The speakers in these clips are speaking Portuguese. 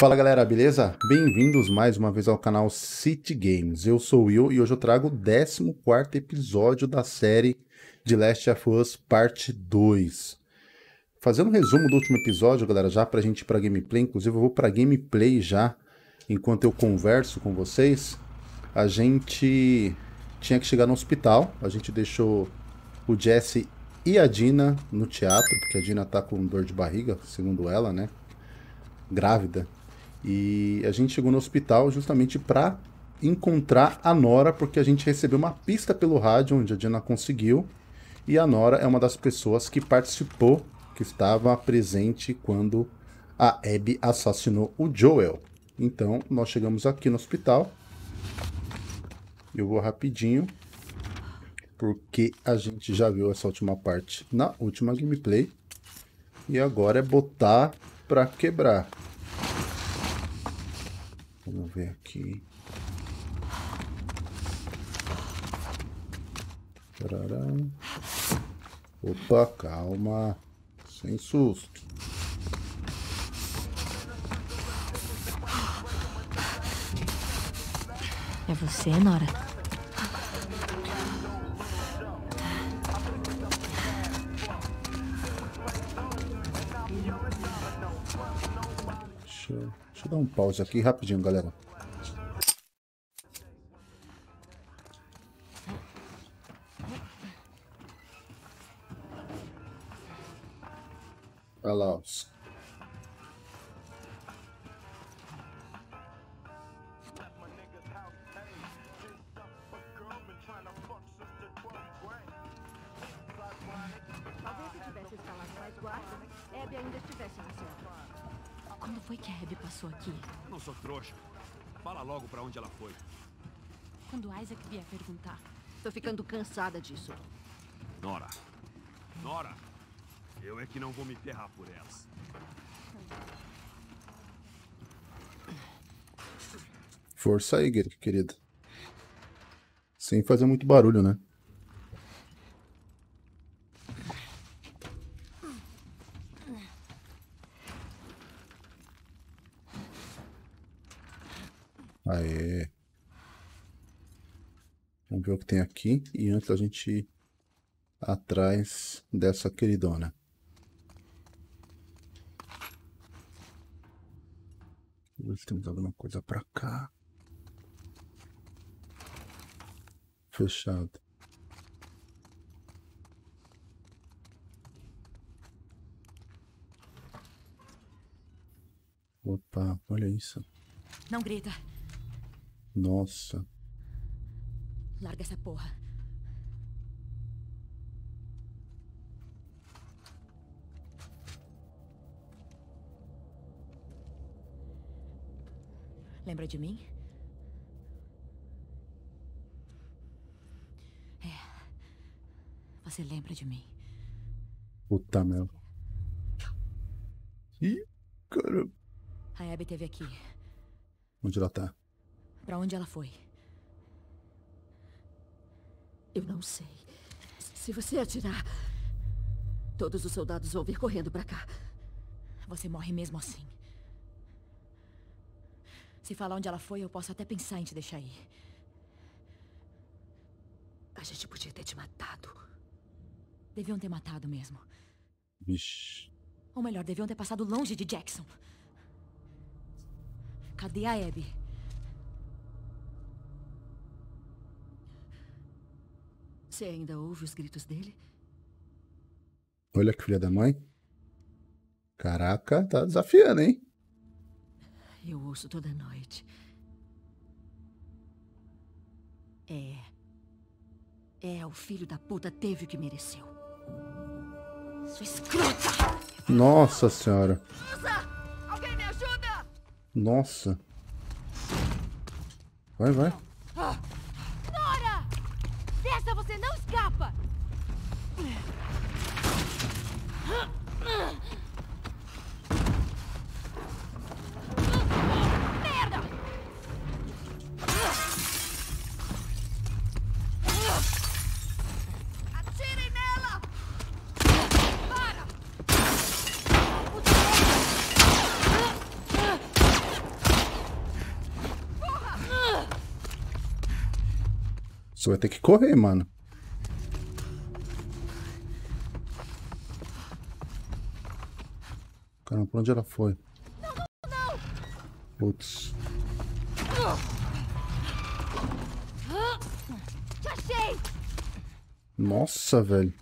Fala galera, beleza? Bem-vindos mais uma vez ao canal City Games. Eu sou o Will e hoje eu trago o 14 episódio da série de Last of Us Parte 2. Fazendo um resumo do último episódio, galera, já pra gente ir pra gameplay, inclusive eu vou pra gameplay já, enquanto eu converso com vocês. A gente tinha que chegar no hospital, a gente deixou o Jesse e a Dina no teatro, porque a Dina tá com dor de barriga, segundo ela, né? Grávida. E a gente chegou no hospital justamente para encontrar a Nora, porque a gente recebeu uma pista pelo rádio onde a Dina conseguiu. E a Nora é uma das pessoas que participou, que estava presente quando a Abby assassinou o Joel. Então, nós chegamos aqui no hospital. Eu vou rapidinho, porque a gente já viu essa última parte na última gameplay. E agora é botar para quebrar. Vamos ver aqui. Tarará. Opa, calma. Sem susto. É você, Nora? Dar um pause aqui rapidinho, galera. Olha lá, os Talvez se tivesse instalado mais guardas, Abby ainda estivesse na cela. Quando foi que a Abby passou aqui? Não sou trouxa. Fala logo pra onde ela foi. Quando Isaac vier perguntar. Tô ficando cansada disso. Nora. Nora. Eu é que não vou me ferrar por elas. Força aí, querida. Sem fazer muito barulho, né? Aê. Vamos ver o que tem aqui. E antes da gente ir atrás dessa queridona. Ver se temos alguma coisa pra cá. Fechado. Opa, olha isso. Não grita. Nossa. Larga essa porra. Lembra de mim? É. Você lembra de mim? Puta merda. Ih, caramba. A Abby esteve aqui. Onde ela tá? Pra onde ela foi? Eu não sei. Se você atirar, todos os soldados vão vir correndo pra cá. Você morre mesmo assim. Se falar onde ela foi, eu posso até pensar em te deixar ir. A gente podia ter te matado. Deviam ter matado mesmo. Vixe. Ou melhor, deviam ter passado longe de Jackson. Cadê a Abby? Você ainda ouve os gritos dele? Olha que filha da mãe. Caraca, tá desafiando, hein? Eu ouço toda noite. É. É, o filho da puta teve o que mereceu. Sua escrota! Nossa senhora. Alguém me ajuda! Nossa. Vai, vai. Nora! Você não escapa! Merda! Atirem nela! Para! Porra! Você vai ter que correr, mano. Caramba, pra onde ela foi? Putz. Te achei! Nossa, velho.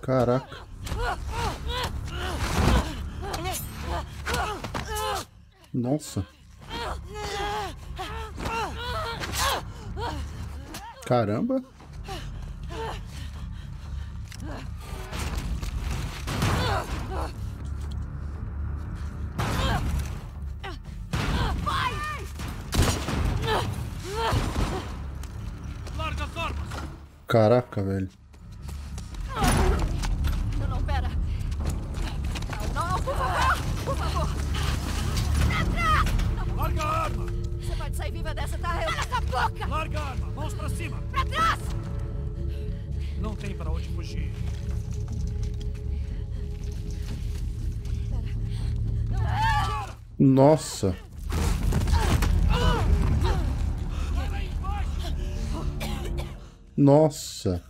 Caraca. Nossa. Caramba. Caraca, velho. Não, não, pera. Não, não, por favor! Por favor! Pra Larga a arma! você pode sair viva dessa, tá? Eu... Cala essa boca! Larga a arma! Mãos pra cima! Pra trás! Não tem para onde fugir. Nossa. Nossa.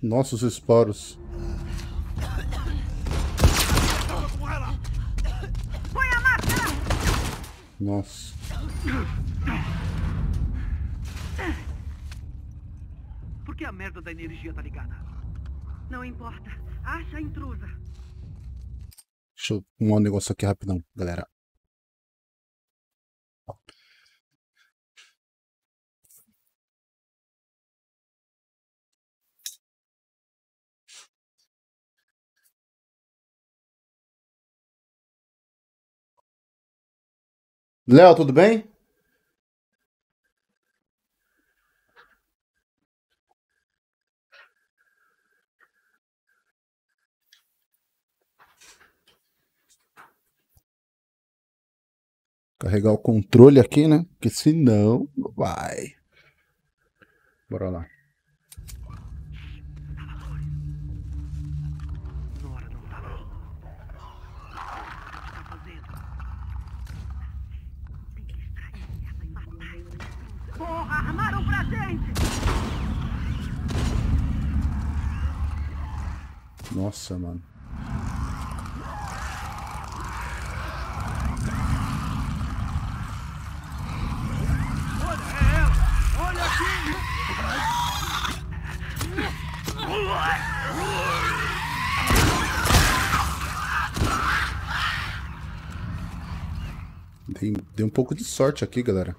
Nossa, os esporos. Nossa. Por que a merda da energia tá ligada? Não importa. Acha a intrusa. Deixa eu arrumar um negócio aqui rapidão, galera. Léo, tudo bem? Carregar o controle aqui, né? Porque senão não vai. Bora lá. Nossa, mano. Dei, dei um pouco de sorte aqui, galera.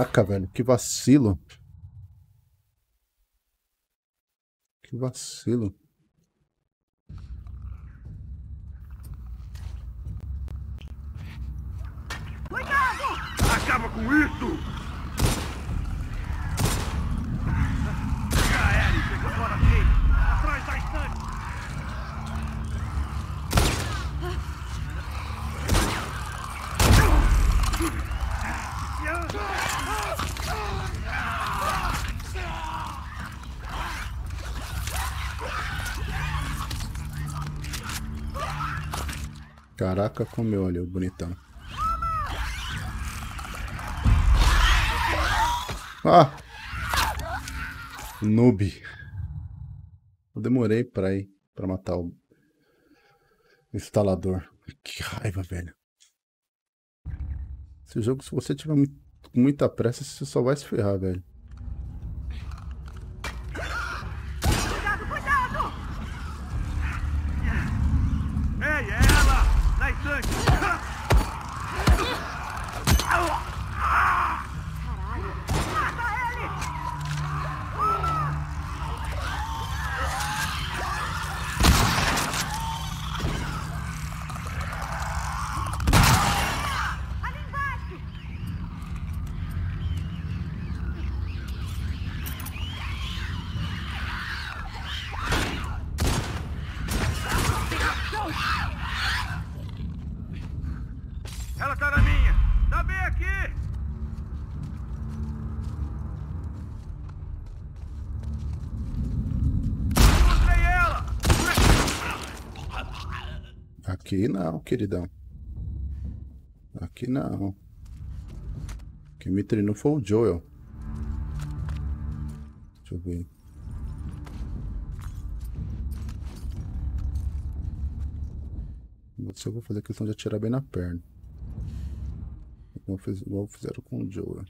Caraca, velho. Que vacilo. Que vacilo. Acaba com isso! Já era, chega fora dele! Atrás da estante! Caraca, comeu ali o bonitão. Ah! Noob. Eu demorei pra ir pra matar o instalador. Que raiva, velho. Esse jogo, se você tiver com muita pressa, você só vai se ferrar, velho. Cuidado, cuidado! Ei, é ela! Na estante! Mata ele! Ali embaixo! Aqui não, queridão. Aqui não. Quem me treinou foi o Joel. Deixa eu ver. Você eu vou fazer questão de atirar bem na perna. Igual fizeram com o Joel.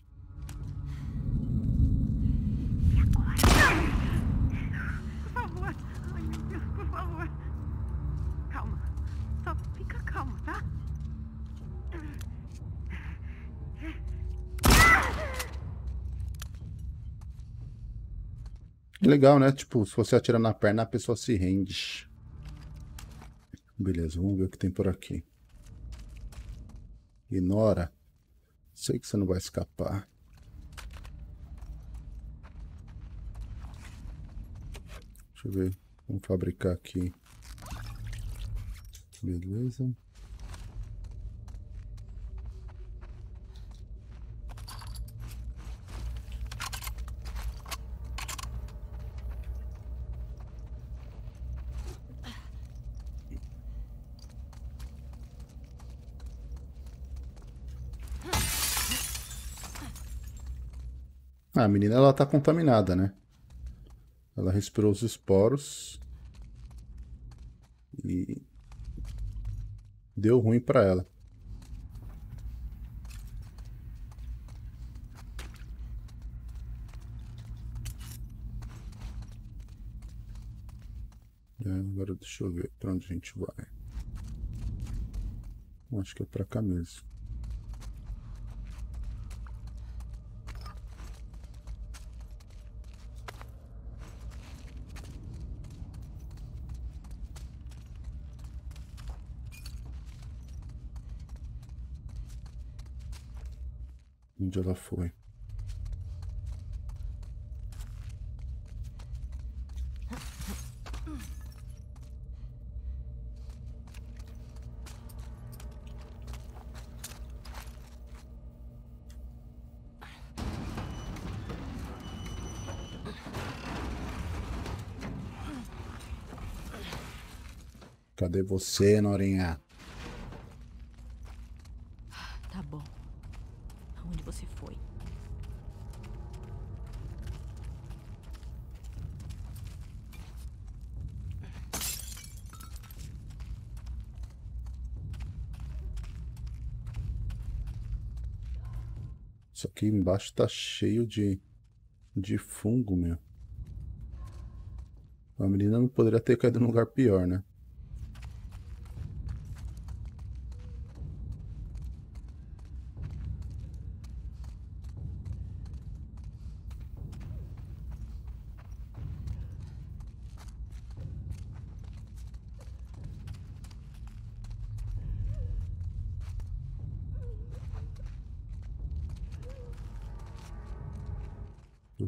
Legal, né? Tipo, se você atira na perna, a pessoa se rende. Beleza, vamos ver o que tem por aqui. Ignora. Sei que você não vai escapar. Deixa eu ver. Vamos fabricar aqui. Beleza. Ah, a menina ela tá contaminada, né? Ela respirou os esporos e deu ruim pra ela. É, agora deixa eu ver pra onde a gente vai. Acho que é pra cá mesmo. Onde ela foi? Cadê você, Norinha? Tá bom. Aonde você foi? Isso aqui embaixo tá cheio de, de fungo, meu. A menina não poderia ter caído num lugar pior, né?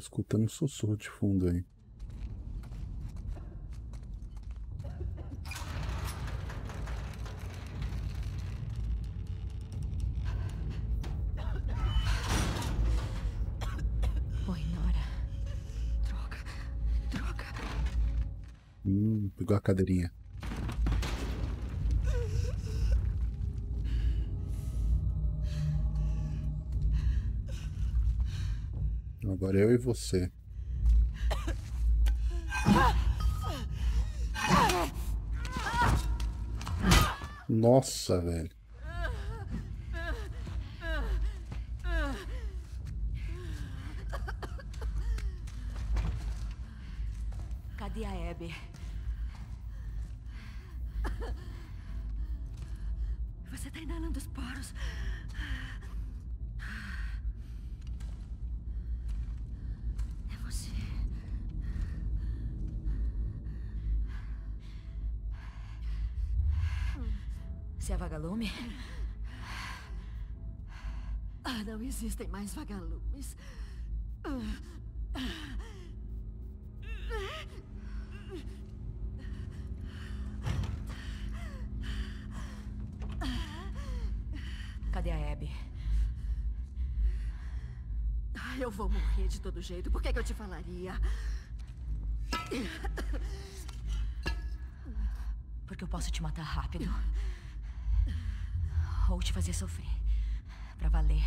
Escutando um sussurro de fundo aí. Oi, Nora. Droga. Droga. Hum, pegou a cadeirinha. Agora eu e você. Nossa, velho. Existem mais vagalumes. Cadê a Abby? Ah, Eu vou morrer de todo jeito. Por que, que eu te falaria? Porque eu posso te matar rápido. Vou te fazer sofrer. Pra valer.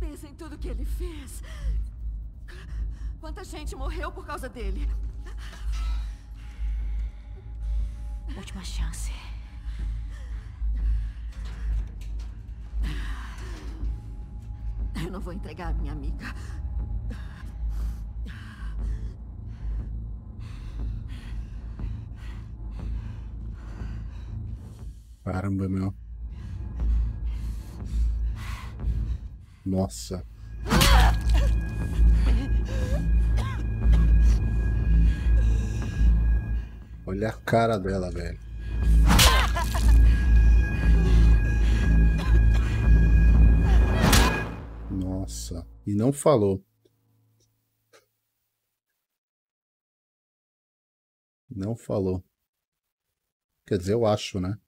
Pensa em tudo que ele fez. Quanta gente morreu por causa dele. Última chance. Eu não vou entregar a minha amiga. Caramba, meu. Nossa. Olha a cara dela, velho. Nossa. E não falou. Não falou. Quer dizer, eu acho, né?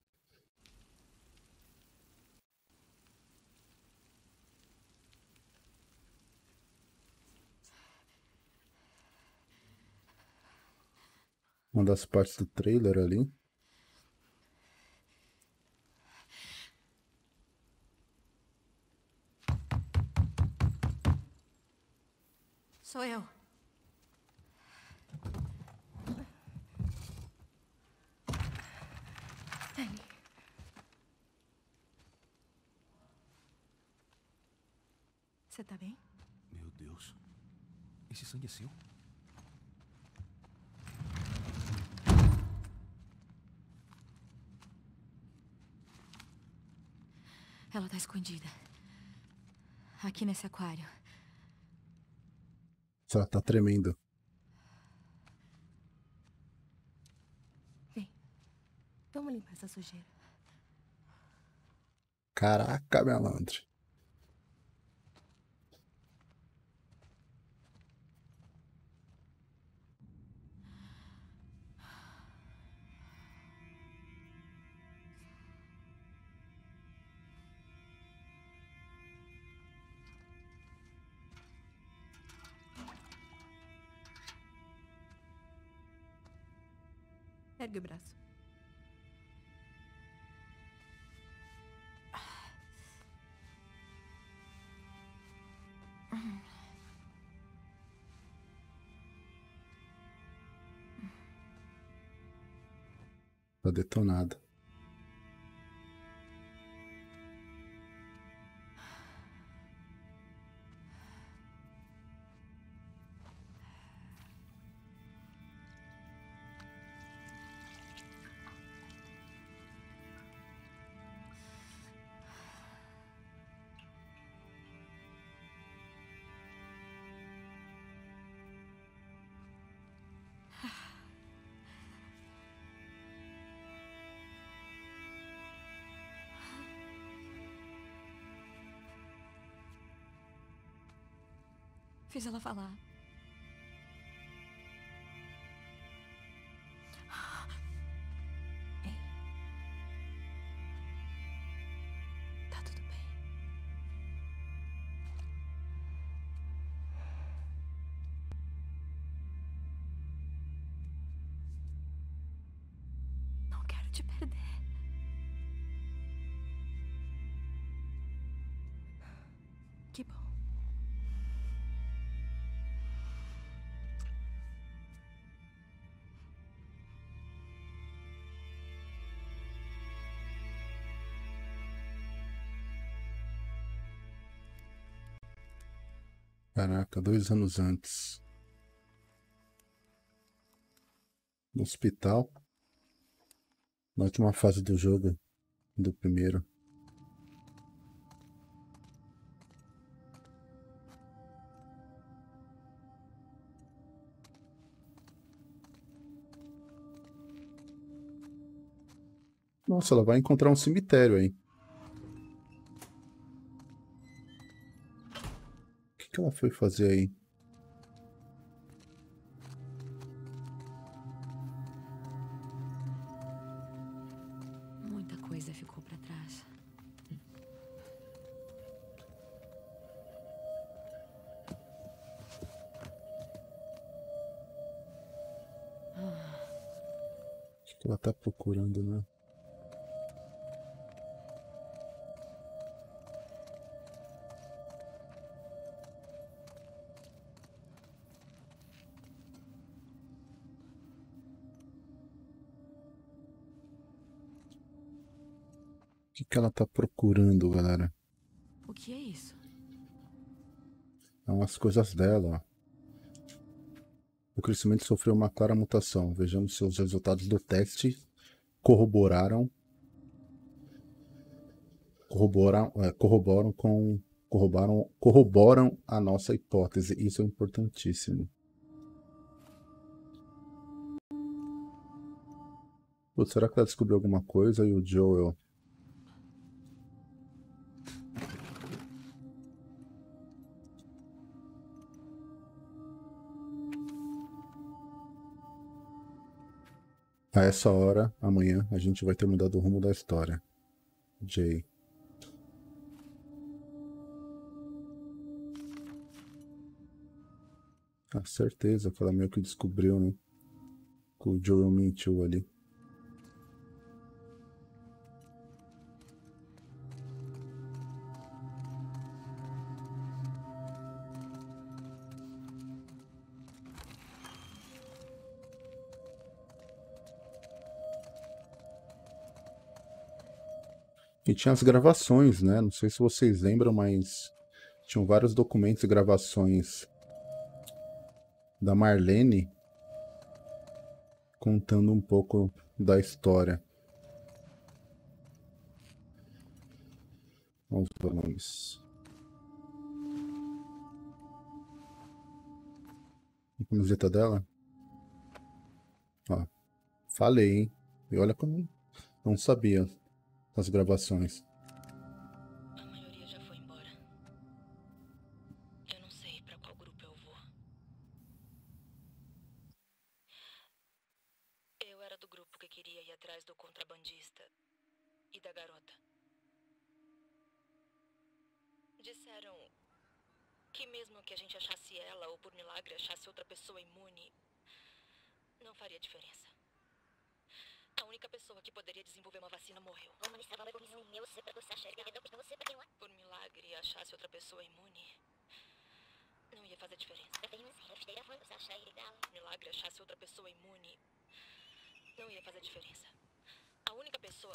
Uma das partes do trailer ali. Sou eu. Danny. Você tá bem? Meu Deus. Esse sangue é seu? Ela tá escondida. Aqui nesse aquário. Só ela tá tremendo. Vem. Vamos limpar essa sujeira. Caraca, malandro. Ergue o braço. Tá detonada. Fiz ela falar. Tá perder. Caraca, dois anos antes. No hospital. Na última fase do jogo. Do primeiro. Nossa, ela vai encontrar um cemitério aí. Que, que ela foi fazer aí? Muita coisa ficou pra trás. Ah. Ela tá procurando, né? Que, ela tá procurando, galera? O que é isso? São as coisas dela, ó. O crescimento sofreu uma clara mutação. Vejamos se os resultados do teste corroboraram corroboram, é, corroboram com corroboram, corroboram a nossa hipótese. Isso é importantíssimo. Putz, será que ela descobriu alguma coisa e o Joel A essa hora, amanhã, a gente vai ter mudado o rumo da história. Jay. A certeza que ela meio que descobriu, né? Com o Joel mentiu ali. E tinha as gravações, né? Não sei se vocês lembram, mas tinham vários documentos e gravações da Marlene contando um pouco da história. Ver nomes. A camiseta dela? Ó, falei, hein? E olha como não sabia as gravações. A maioria já foi embora. Eu não sei pra qual grupo eu vou. Eu era do grupo que queria ir atrás do contrabandista e da garota. Disseram que mesmo que a gente achasse ela ou por milagre achasse outra pessoa imune, não faria diferença. A única pessoa que poderia desenvolver uma vacina morreu. Por milagre achasse outra pessoa imune, não ia fazer diferença. Por milagre achasse outra pessoa imune, não ia fazer diferença. A única pessoa.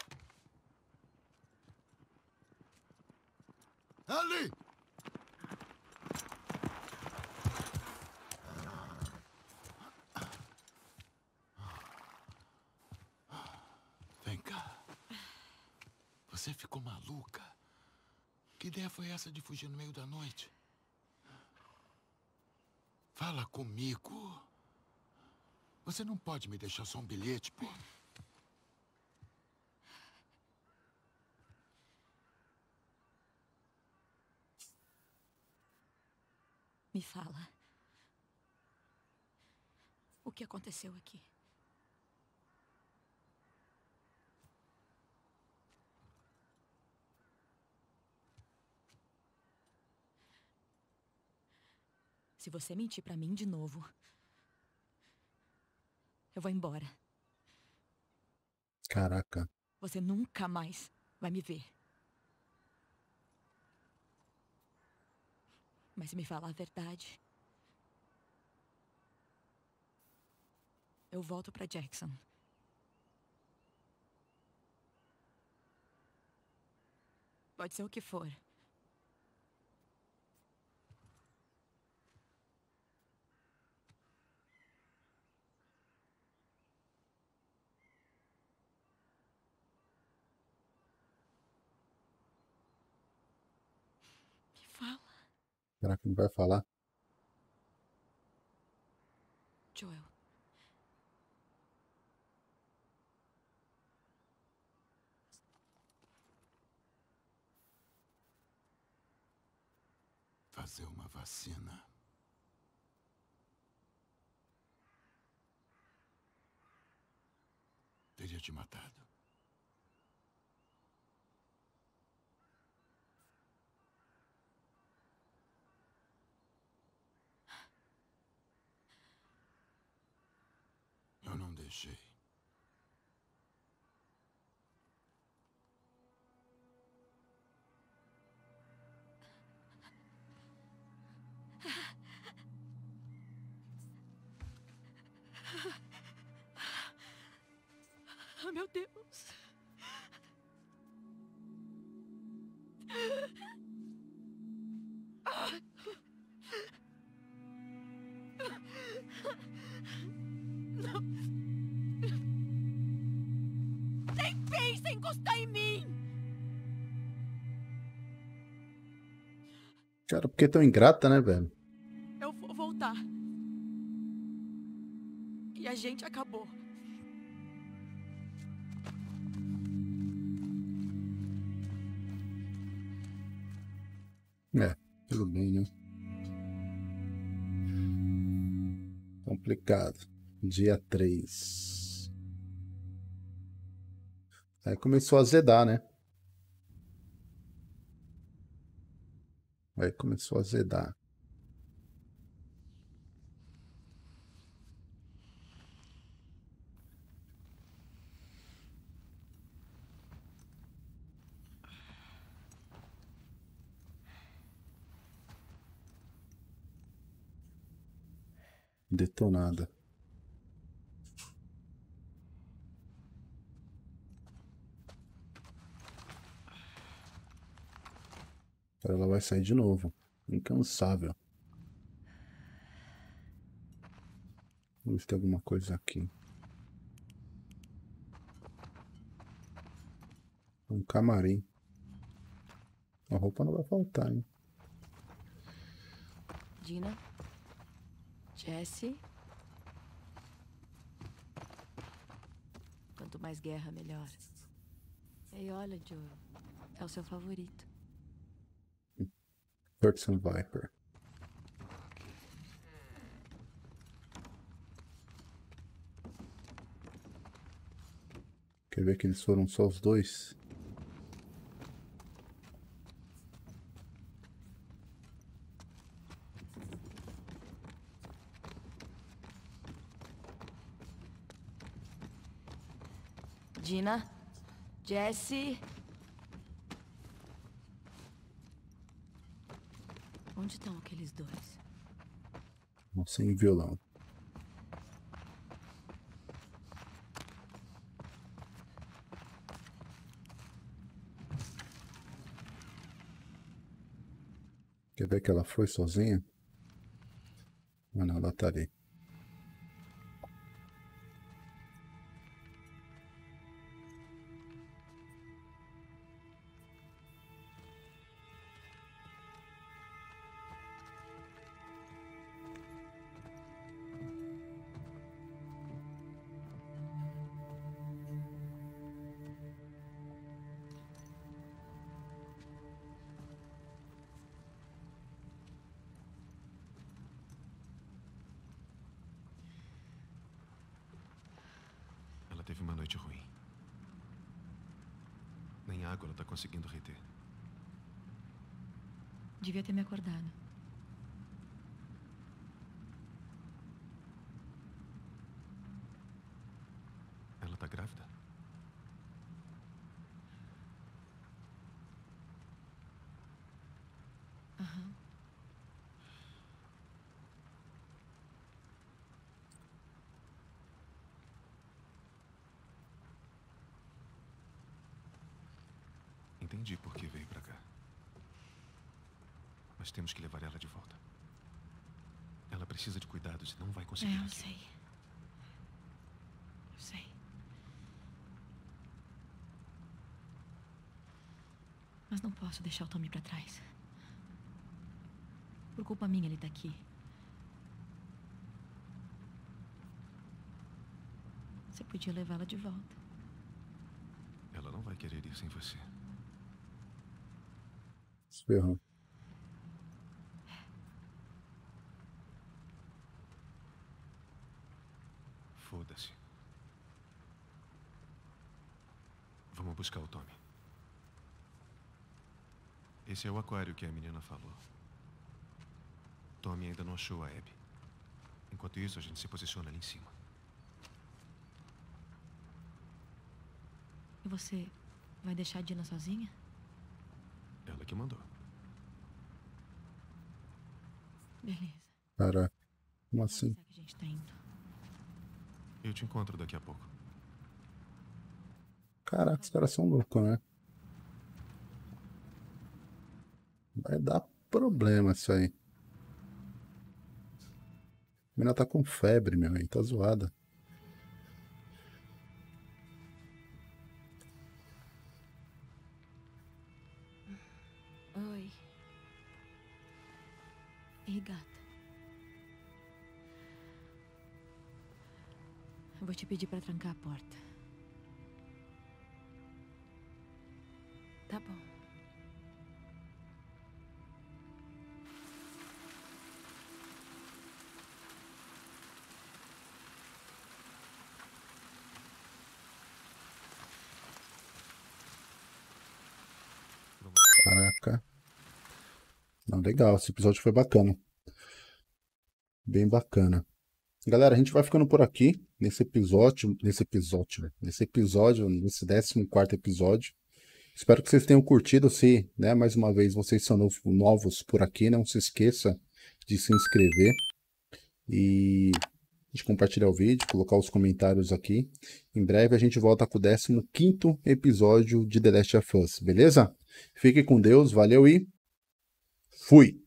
Ali! Vem cá. Você ficou maluca? Que ideia foi essa de fugir no meio da noite? Fala comigo. Você não pode me deixar só um bilhete, pô. Me fala. O que aconteceu aqui? Se você mentir pra mim de novo, eu vou embora. Caraca. Você nunca mais vai me ver. Mas me falar a verdade, eu volto pra Jackson. Pode ser o que for. Me fala, Será que não vai falar? Joel. Fazer uma vacina. Teria te matado. viajei. Ah, meu Deus! Cara, por que tão ingrata, né, velho? Eu vou voltar. E a gente acabou. É, tudo bem, né? Complicado. Dia 3. Aí começou a azedar, né? Aí começou a azedar. Detonada. Agora ela vai sair de novo. Incansável. Vamos ver se tem alguma coisa aqui. Um camarim. A roupa não vai faltar, hein? Dina? Jesse? Quanto mais guerra, melhor. Ei, olha, Joe. É o seu favorito. Turkson Viper. Quer ver que eles foram só os dois? Dina? Jesse? Onde estão aqueles dois? Sem violão. Quer ver que ela foi sozinha? Ah, não, ela tá ali. Me acordado. Ela tá grávida? Aham. Entendi por que veio pra. Mas temos que levar ela de volta. Ela precisa de cuidados e não vai conseguir. É, eu aqui. sei. Eu sei. Mas não posso deixar o Tommy pra trás. Por culpa minha, ele tá aqui. Você podia levá-la de volta. Ela não vai querer ir sem você. Se ferrou. Foda-se. Vamos buscar o Tommy. Esse é o aquário que a menina falou. Tommy ainda não achou a Abby. Enquanto isso, a gente se posiciona ali em cima. E você vai deixar a Dina sozinha? Ela que mandou. Beleza. Caraca. Como assim? tá? Eu te encontro daqui a pouco. Caraca, os caras são loucos, né? Vai dar problema isso aí. A menina tá com febre, meu, aí tá zoada. Oi. Ei, gata. Vou te pedir pra trancar a porta. Caraca. Não, legal, esse episódio foi bacana. Bem bacana. Galera, a gente vai ficando por aqui nesse episódio, nesse episódio, nesse episódio, nesse 14 episódio. Espero que vocês tenham curtido. Se, né, mais uma vez, vocês são novos por aqui, não se esqueça de se inscrever e de compartilhar o vídeo, colocar os comentários aqui. Em breve a gente volta com o 15 episódio de The Last of Us, beleza? Fique com Deus, valeu e fui!